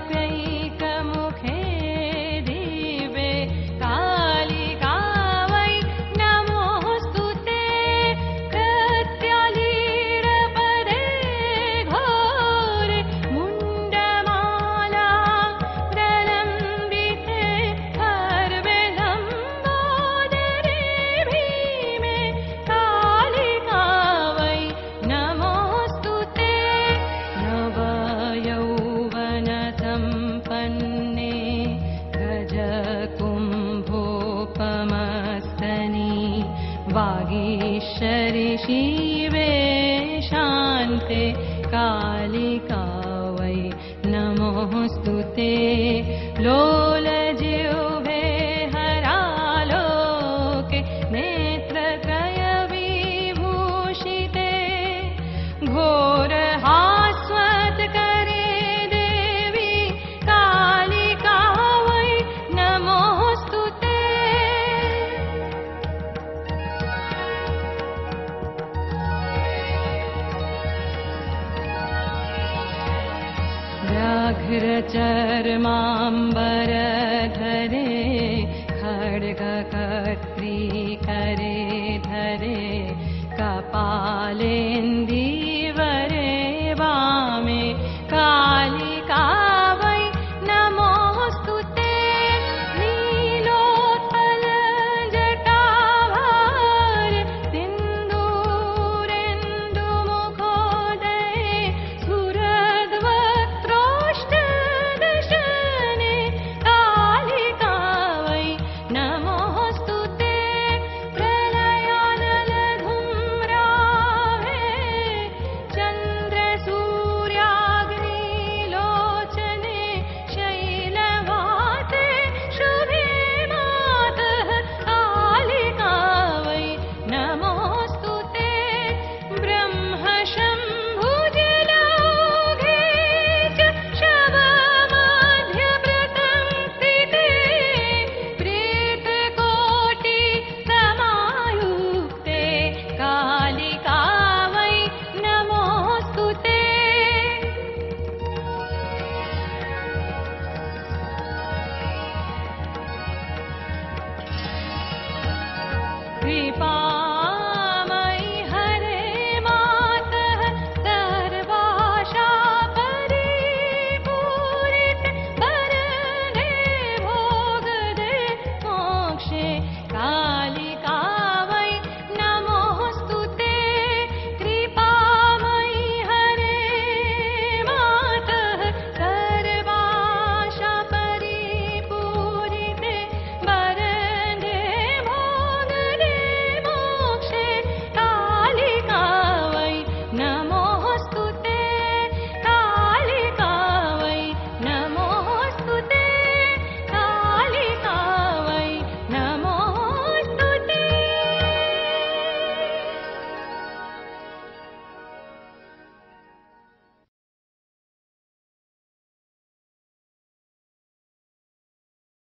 of. ईश्वरि शिवे शान्ते कालिका वै नमोऽस्तु ते व्याघ्रचर्माम्बरधरे